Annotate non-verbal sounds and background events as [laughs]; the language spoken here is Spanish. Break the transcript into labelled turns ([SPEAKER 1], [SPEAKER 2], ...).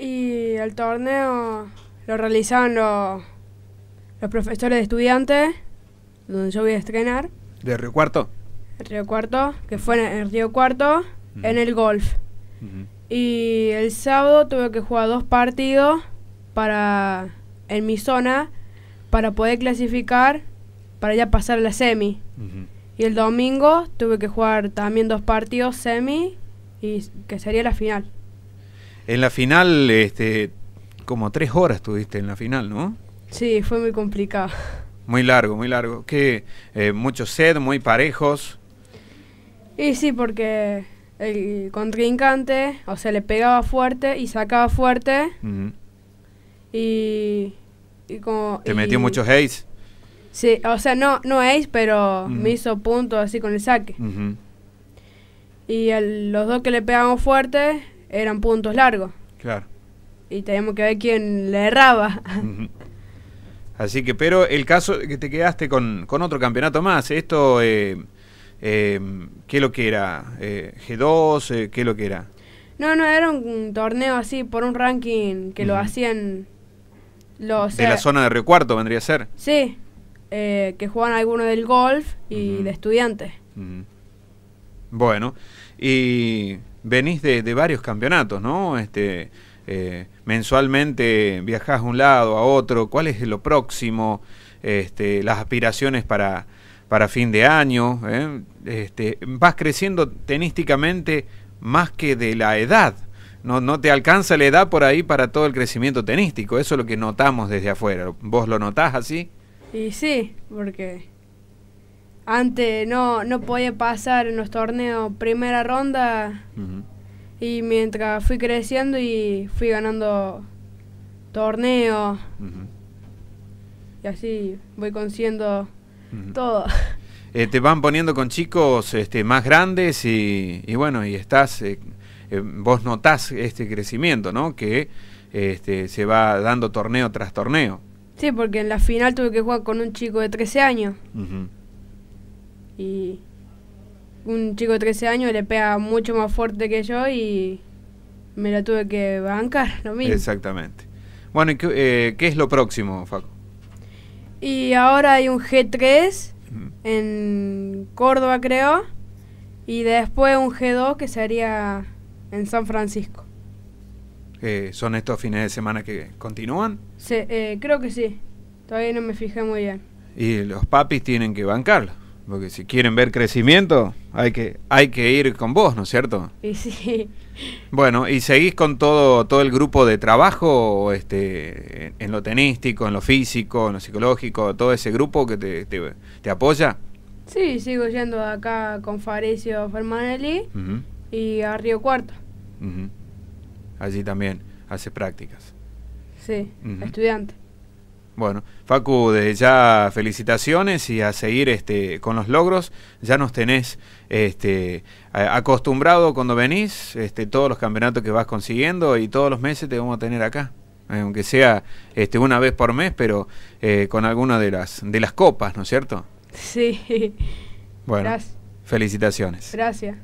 [SPEAKER 1] Y el torneo lo realizaban los, los profesores de estudiantes, donde yo voy a estrenar,
[SPEAKER 2] ¿De Río Cuarto?
[SPEAKER 1] el Río Cuarto, que fue en el Río Cuarto, en el golf. Y el sábado tuve que jugar dos partidos para en mi zona para poder clasificar para ya pasar a la semi. Y el domingo tuve que jugar también dos partidos semi y que sería la final.
[SPEAKER 2] En la final, este, como tres horas tuviste en la final, ¿no?
[SPEAKER 1] Sí, fue muy complicado.
[SPEAKER 2] Muy largo, muy largo. Que eh, muchos set, muy parejos.
[SPEAKER 1] Y sí, porque el contrincante, o sea, le pegaba fuerte y sacaba fuerte y, y como...
[SPEAKER 2] Te
[SPEAKER 1] y-
[SPEAKER 2] metió muchos ace.
[SPEAKER 1] Sí, o sea, no, no ace, pero me hizo puntos así con el saque. Y el- los dos que le pegábamos fuerte eran puntos largos.
[SPEAKER 2] Claro.
[SPEAKER 1] Y teníamos que ver quién le erraba.
[SPEAKER 2] Así que, pero el caso que te quedaste con, con otro campeonato más, esto, eh, eh, ¿qué es lo que era? Eh, ¿G2? Eh, ¿Qué es lo que era?
[SPEAKER 1] No, no, era un torneo así por un ranking que lo hacían los...
[SPEAKER 2] de la zona de Río Cuarto vendría a ser.
[SPEAKER 1] Sí, que juegan algunos del golf y de estudiantes.
[SPEAKER 2] Bueno, y venís de, de varios campeonatos, ¿no? Este, eh, mensualmente viajás de un lado a otro. ¿Cuál es lo próximo? Este, las aspiraciones para, para fin de año. ¿eh? Este, vas creciendo tenísticamente más que de la edad. No, no te alcanza la edad por ahí para todo el crecimiento tenístico. Eso es lo que notamos desde afuera. ¿Vos lo notás así?
[SPEAKER 1] Y sí, porque antes no, no podía pasar en los torneos primera ronda y mientras fui creciendo y fui ganando torneos y así voy consiguiendo todo. [laughs]
[SPEAKER 2] Eh, te van poniendo con chicos este, más grandes y, y bueno, y estás, eh, eh, vos notás este crecimiento, ¿no? Que este, se va dando torneo tras torneo.
[SPEAKER 1] Sí, porque en la final tuve que jugar con un chico de 13 años. Y un chico de 13 años le pega mucho más fuerte que yo y me la tuve que bancar, lo mismo.
[SPEAKER 2] Exactamente. Bueno, ¿y qué, eh, qué es lo próximo, Facu?
[SPEAKER 1] Y ahora hay un G3
[SPEAKER 2] Ujú.
[SPEAKER 1] en Córdoba, creo, y después un G2 que sería en San Francisco.
[SPEAKER 2] Eh, ¿Son estos fines de semana que continúan?
[SPEAKER 1] Se- eh, creo que sí, todavía no me fijé muy bien.
[SPEAKER 2] Y los papis tienen que bancarlo. Porque si quieren ver crecimiento, hay que, hay que ir con vos, ¿no es cierto?
[SPEAKER 1] Y sí,
[SPEAKER 2] Bueno, ¿y seguís con todo, todo el grupo de trabajo este, en, lo tenístico, en lo físico, en lo psicológico, todo ese grupo que te, te, te apoya?
[SPEAKER 1] sí, sigo yendo acá con Faricio Fermanelli y a Río Cuarto.
[SPEAKER 2] Allí también hace prácticas.
[SPEAKER 1] sí, estudiante.
[SPEAKER 2] Bueno, Facu, desde ya felicitaciones y a seguir este, con los logros. Ya nos tenés este, acostumbrado cuando venís, este, todos los campeonatos que vas consiguiendo y todos los meses te vamos a tener acá. Eh, aunque sea este, una vez por mes, pero eh, con alguna de las, de las copas, ¿no es cierto?
[SPEAKER 1] Sí,
[SPEAKER 2] Bueno,
[SPEAKER 1] gracias,
[SPEAKER 2] felicitaciones.
[SPEAKER 1] gracias.